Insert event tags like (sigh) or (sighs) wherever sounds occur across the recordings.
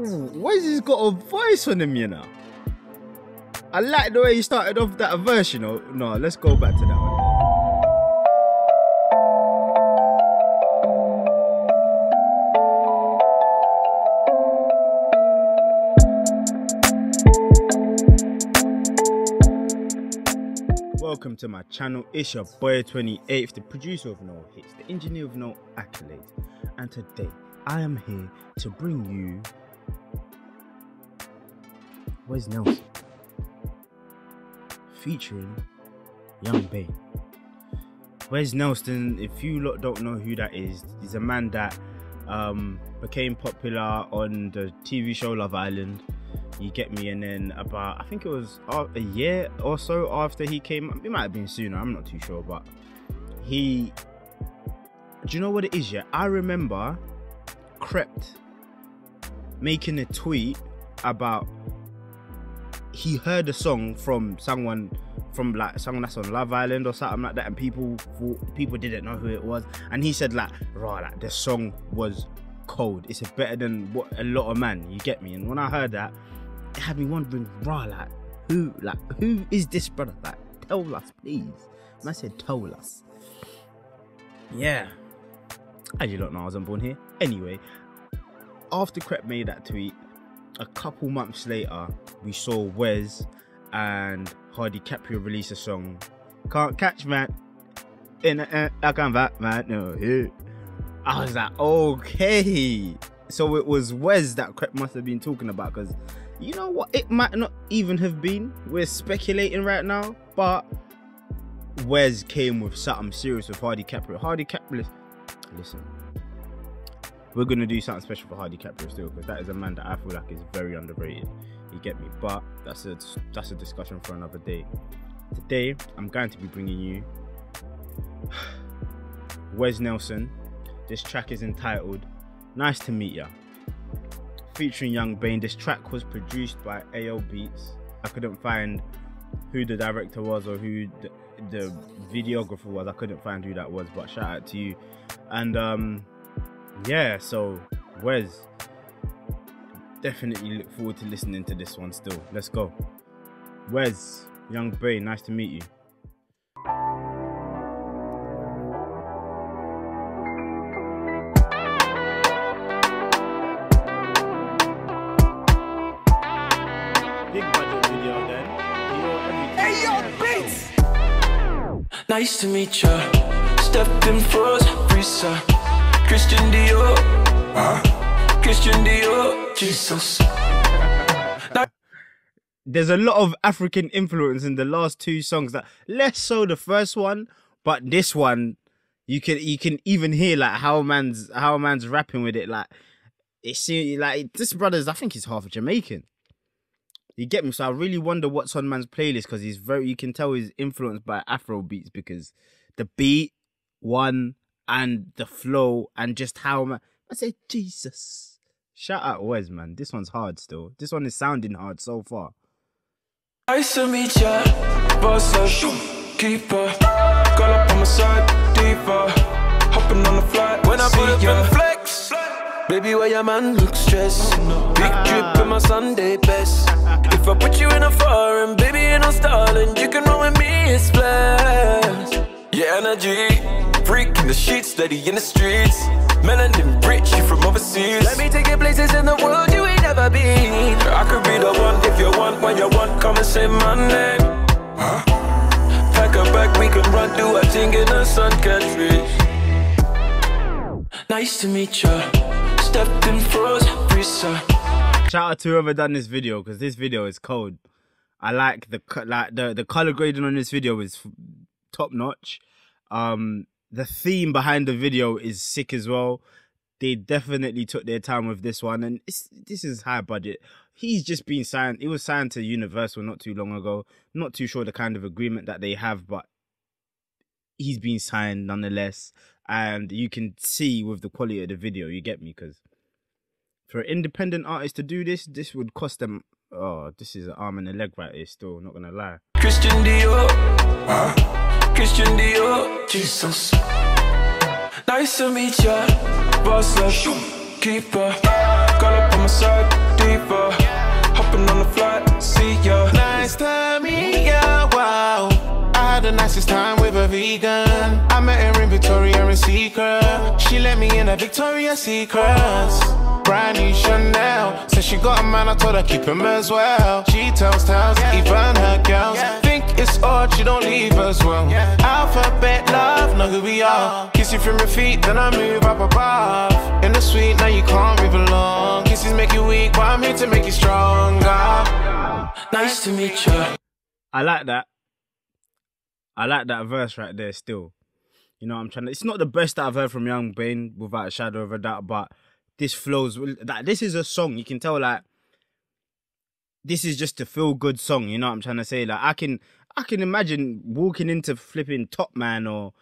Hmm, Ooh, Wes has got a voice on him, you know. I like the way he started off that verse, you know. No, let's go back to that one. Welcome to my channel. It's your boy 28th, the producer of no hits, the engineer of no accolades. And today I am here to bring you Wes Nelson featuring Yxng Bane. Wes Nelson, if you lot don't know who that he's is a man that um, became popular on the TV show Love Island. You get me, and then about I think it was a year or so after he came, it might have been sooner. I'm not too sure, but he. Do you know what it is? Yeah, I remember Krept making a tweet about he heard a song from someone from like someone that's on Love Island or something like that, and people thought, people didn't know who it was, and he said like, right, like the song was cold. It's better than what a lot of man. You get me? And when I heard that, it had me wondering, right, like who, like who is this brother? Like, tell us, please. And I said, tell us. Yeah. I you don't know, I wasn't born here. Anyway, after Krept made that tweet, a couple months later, we saw Wes and Hardy Caprio release a song. Can't catch man. In a, I can't back man. No, yeah. I was like, okay. So it was Wes that Krept must have been talking about because you know what? It might not even have been. We're speculating right now, but Wes came with something serious with Hardy Caprio. Hardy Caprio, listen, we're gonna do something special for Hardy Caprio still because that is a man that I feel like is very underrated. You get me? But that's a that's a discussion for another day. Today I'm going to be bringing you (sighs) Wes Nelson. This track is entitled "Nice to Meet Ya." Featuring Yxng Bane. This track was produced by AO Beats. I couldn't find who the director was or who the, the videographer was. I couldn't find who that was, but shout out to you. And um, yeah, so Wes, definitely look forward to listening to this one still. Let's go. Wes, Yxng Bane, nice to meet you. Big budget video then. Hey yo, beats! Nice to meet ya. Stepped in froze, Risa. Christian Dior. Christian Dior. Jesus. there's a lot of African influence in the last two songs. That less so the first one, but this one, you can you can even hear like how man's how man's rapping with it. Like it seems like this brother's. I think he's half Jamaican. You get me? So I really wonder what's on man's playlist because he's very. You can tell he's influenced by Afro beats because the beat, one, and the flow, and just how man. I say Jesus. Shout out Wes, man. This one's hard still. This one is sounding hard so far. Nice to meet ya. Boss up. Keeper. Girl up on my side. Diva. Hopping on the flight. When I put up in flex. Baby, why your man look stressed? Big drip in my Sunday best. If I put you in a foreign, baby, ain't no stalling. You can roll with me, it's flash. Your energy, freak in the sheets, steady in the streets. Melanin rich, you from overseas. Let me take you places in the world you ain't never been. I could be the one if you want, when you want, come and say my name. Pack a bag, we can run, do a thing in the sun, catch fish. Nice to meet ya. Stepped in froze, Risa. Shout out to whoever done this video because this video is cold. I like the like the the color grading on this video is top notch. Um, the theme behind the video is sick as well. They definitely took their time with this one, and it's, this is high budget. He's just been signed. He was signed to Universal not too long ago. Not too sure the kind of agreement that they have, but he's been signed nonetheless. And you can see with the quality of the video, you get me, because for an independent artist to do this, this would cost them. Oh, this is an arm and a leg right here. Still, not gonna lie. Christian Dior. Christian Dior Jesus. Nice to meet ya. Boss love Keeper. Got up on my side Diva. Hopping on the flight See ya. Nice to meet ya Wow. I had the nicest time with a vegan. I met her in Victoria and Secret. She let me in a Victoria Secrets. Brand new Chanel. Said she got a man, I told her keep him as well. She tells tales, yeah. even her girls. Yeah it's odd, she don't leave as well. Yeah. Alphabet love, know who we are. Uh-huh. Kiss you from your feet, then I move up above. In the suite, now you can't move along. Kisses make you weak, but I'm here to make you stronger. Nice to meet you. I like that. I like that verse right there still. You know, I'm trying to. It's not the best that I've heard from Yxng Bane, without a shadow of a doubt, but this flows. That this is a song. You can tell, like, this is just a feel good song. You know what I'm trying to say? Like, I can, I can imagine walking into flipping Top Man or,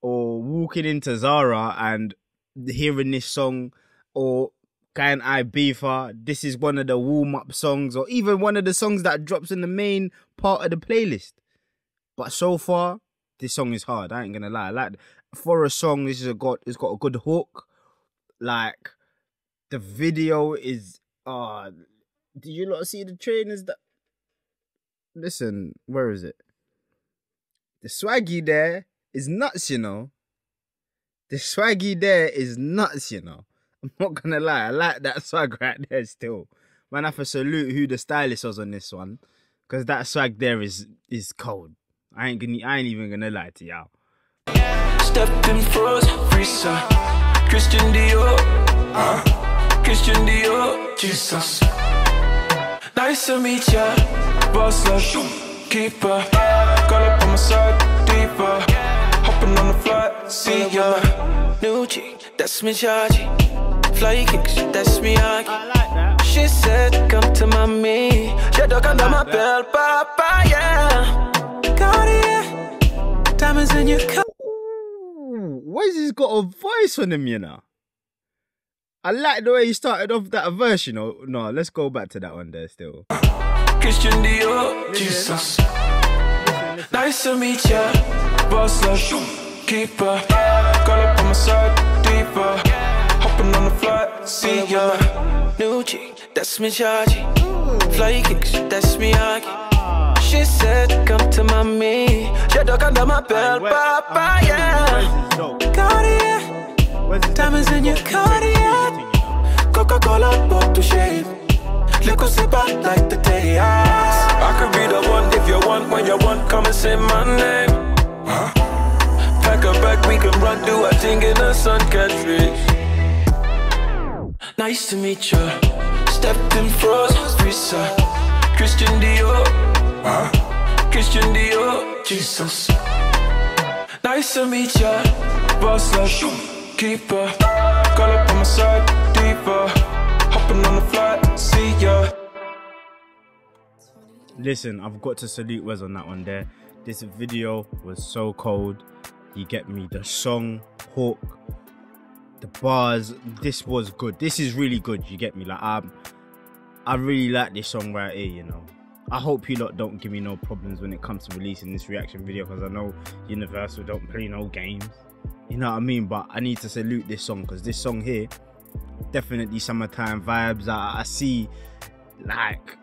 or walking into Zara and hearing this song, or Can I Beefer. This is one of the warm up songs, or even one of the songs that drops in the main part of the playlist. But so far, this song is hard. I ain't gonna lie. Like for a song, this is a got it's got a good hook. Like the video is uh did you not see the trainers that listen, where is it? The swaggy there is nuts, you know. The swaggy there is nuts, you know. (laughs) I'm not gonna lie, I like that swag right there still. Man, I have to salute who the stylist was on this one. Cause that swag there is is cold. I ain't gonna I ain't even gonna lie to y'all. Stepped in froze. Christian. Uh, Christian. Jesus. Nice to meet ya. Boss love, keeper. Call up on my side, deeper. Hopping on the flight, see ya. New G, that's me chargy. Fly kicks, that's me Aki. Like. She said, come to mommy. She dug under my belt, papa, yeah. Cartier, diamonds in your cup. Wes has he got a voice on him, you know? I like the way he started off that verse, you know. No, let's go back to that one there still. Christian Dior, Jesus. Nice to meet ya. Boss love, keeper. Call up on my side, deeper. Hopping on the flight, see ya. New G, that's me chargy. Fly kicks, that's me Aki. She said, come to mommy. She dug under my belt, papa, yeah. Cartier. Diamonds in your Cartier. Coca-Cola bottle shape. Little sip out like the day I ah. Want. When you want, come and say my name. Pack a bag, we can run, do a thing in the sun, reach. Nice to meet you. Stepped in frost, freezer. Christian Dior. Christian Dior. Jesus. Nice to meet ya. Boss love, keeper. Call up on my side, deeper. Hopping on the flight, see ya. Listen, I've got to salute Wes on that one there. This video was so cold. You get me? The song, hook, the bars. This was good. This is really good. You get me? Like um, I really like this song right here. You know. I hope you lot don't give me no problems when it comes to releasing this reaction video because I know Universal don't play no games. You know what I mean? But I need to salute this song because this song here definitely summertime vibes. I, I see like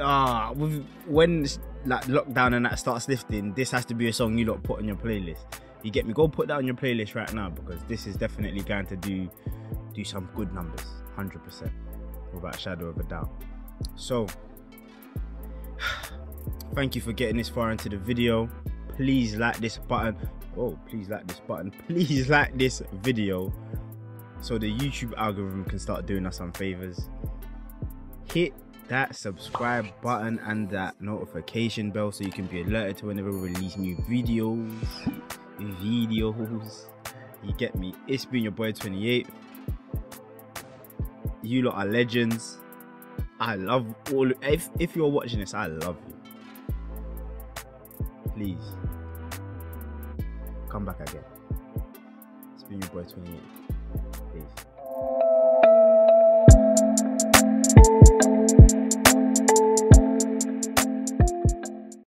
ah with when like lockdown and that starts lifting, this has to be a song you lot put on your playlist. You get me? Go put that on your playlist right now because this is definitely going to do do some good numbers, hundred percent, without shadow of a doubt. So, (sighs) thank you for getting this far into the video. Please like this button. Oh, please like this button. (laughs) Please like this video so the YouTube algorithm can start doing us some favors. Hit that subscribe button and that notification bell so you can be alerted to whenever we release new videos. Videos. You get me? It's been your boy 28. You lot are legends. I love all if if you're watching this, I love you. Please come back again. It's been your boy 28. Peace.